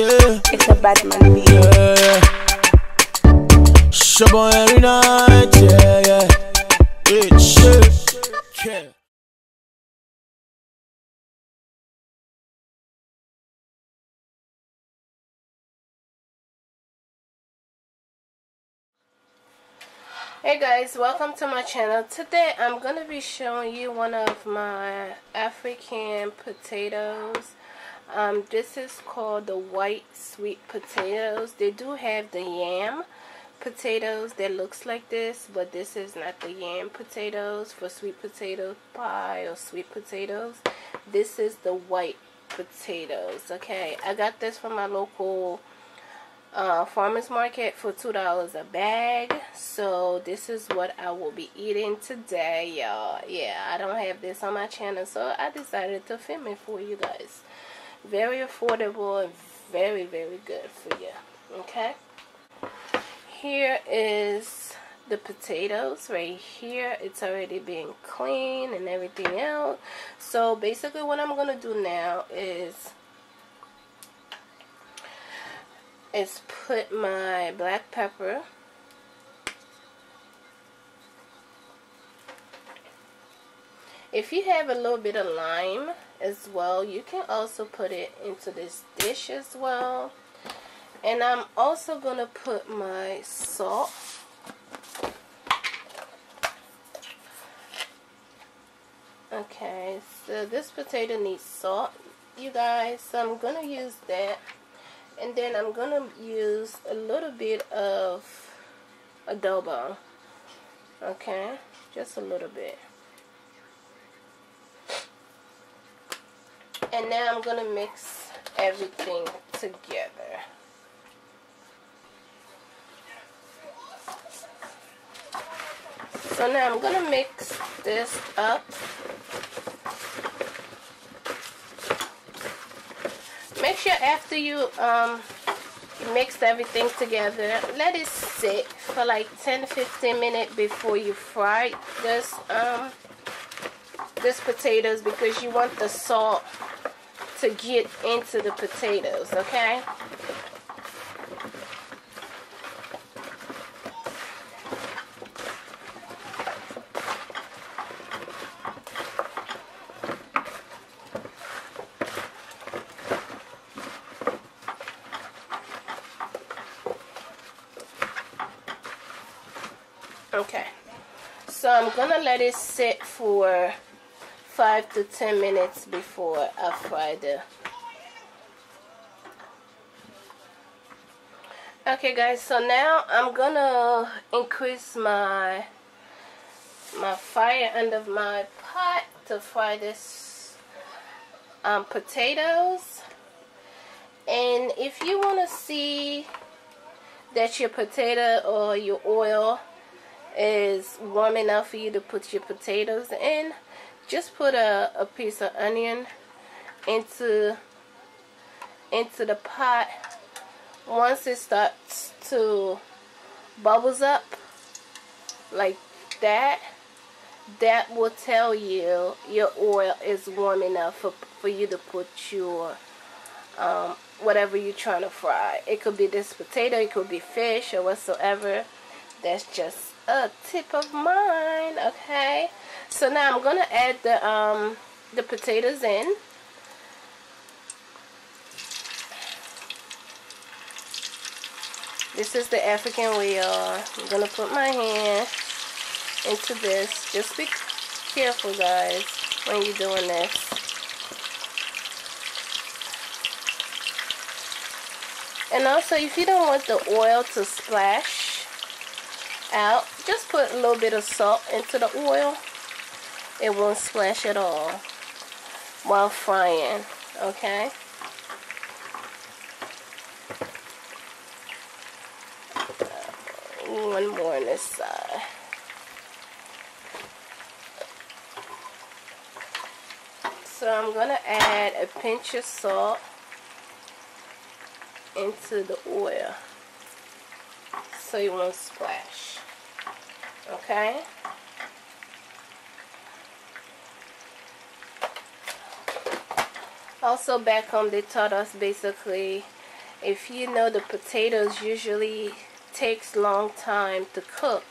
yeah. It's a bad man beat. Yeah, yeah. Shabon every night, yeah, yeah. Bitch, yeah. yeah. Hey guys, welcome to my channel. Today I'm going to be showing you one of my African potatoes. Um, this is called the white sweet potatoes. They do have the yam potatoes that looks like this, but this is not the yam potatoes for sweet potato pie or sweet potatoes. This is the white potatoes, okay? I got this from my local uh, farmers market for two dollars a bag so this is what I will be eating today y'all yeah I don't have this on my channel so I decided to film it for you guys very affordable and very very good for you okay? Here is the potatoes right here. It's already been cleaned and everything else. So basically what I'm gonna do now is is put my black pepper if you have a little bit of lime as well. You can also put it into this dish as well. And I'm also gonna put my salt. Okay so this potato needs salt you guys so I'm gonna use that. And then I'm gonna use a little bit of adobo. Okay just a little bit and now I'm gonna mix everything together. So now I'm gonna mix this up. Make sure after you um, mix everything together let it sit for like 10-15 minutes before you fry this um, this potatoes because you want the salt to get into the potatoes okay? Okay, so I'm gonna let it sit for five to ten minutes before I fry the. Okay, guys, so now I'm gonna increase my my fire under my pot to fry this um, potatoes. And if you want to see that your potato or your oil is warm enough for you to put your potatoes in just put a, a piece of onion into into the pot. Once it starts to bubbles up like that that will tell you your oil is warm enough for, for you to put your um, whatever you're trying to fry. It could be this potato it could be fish or whatsoever. That's just a tip of mine okay so now I'm gonna add the um the potatoes in this is the African wheel I'm gonna put my hand into this just be careful guys when you're doing this and also if you don't want the oil to splash out. Just put a little bit of salt into the oil. It won't splash at all while frying. Okay. Uh, one more on this side. So I'm going to add a pinch of salt into the oil so you won't splash okay also back home they taught us basically if you know the potatoes usually takes long time to cook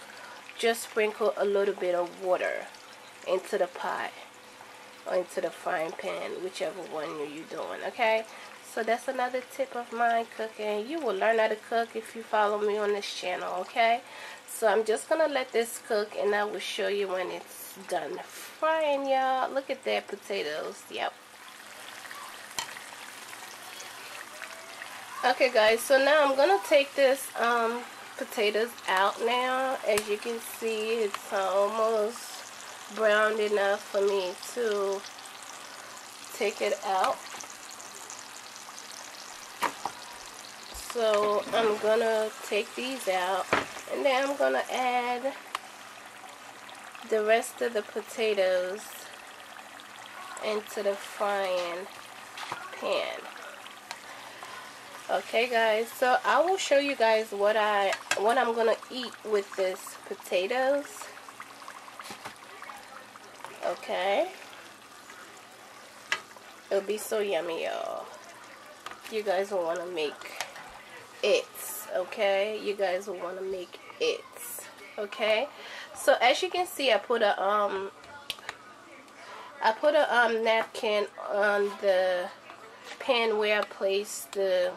just sprinkle a little bit of water into the pot or into the frying pan whichever one you're doing okay? So that's another tip of mine cooking. You will learn how to cook if you follow me on this channel okay? So I'm just gonna let this cook and I will show you when it's done frying y'all. Look at that potatoes yep okay guys so now I'm gonna take this um, potatoes out now. As you can see it's almost browned enough for me to take it out. So I'm gonna take these out and then I'm gonna add the rest of the potatoes into the frying pan okay guys so I will show you guys what I what I'm gonna eat with this potatoes. Okay. It'll be so yummy y'all. You guys will want to make it okay? You guys will want to make it okay? So as you can see I put a um I put a um napkin on the pan where I placed the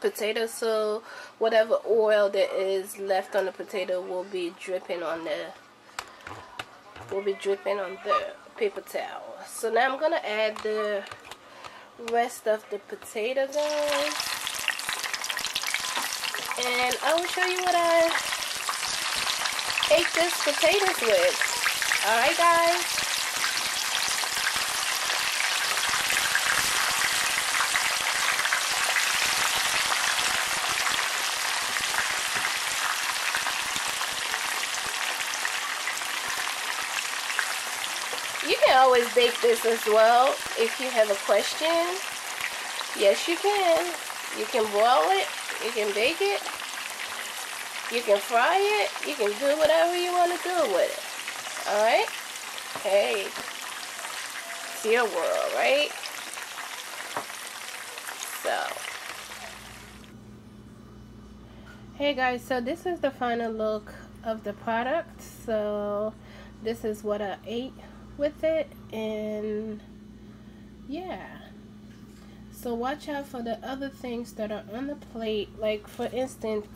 potato so whatever oil that is left on the potato will be dripping on the will be dripping on the paper towel. So now I'm gonna add the rest of the potato guys. And I will show you what I ate this potatoes with. Alright guys can always bake this as well if you have a question. Yes, you can. You can boil it. You can bake it. You can fry it. You can do whatever you want to do with it. Alright? Hey. It's your world, right? So. Hey guys, so this is the final look of the product. So this is what I ate with it and yeah. So watch out for the other things that are on the plate. Like for instance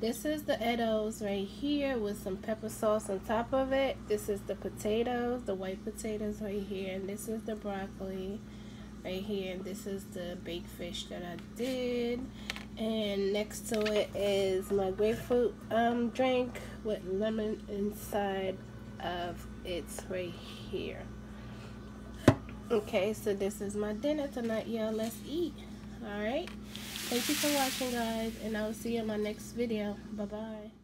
this is the Eddos right here with some pepper sauce on top of it. This is the potatoes the white potatoes right here and this is the broccoli right here and this is the baked fish that I did. And next to it is my grapefruit um, drink with lemon inside of it's right here. Okay so this is my dinner tonight y'all. Let's eat. All right? Thank you for watching guys and i'll see you in my next video. Bye bye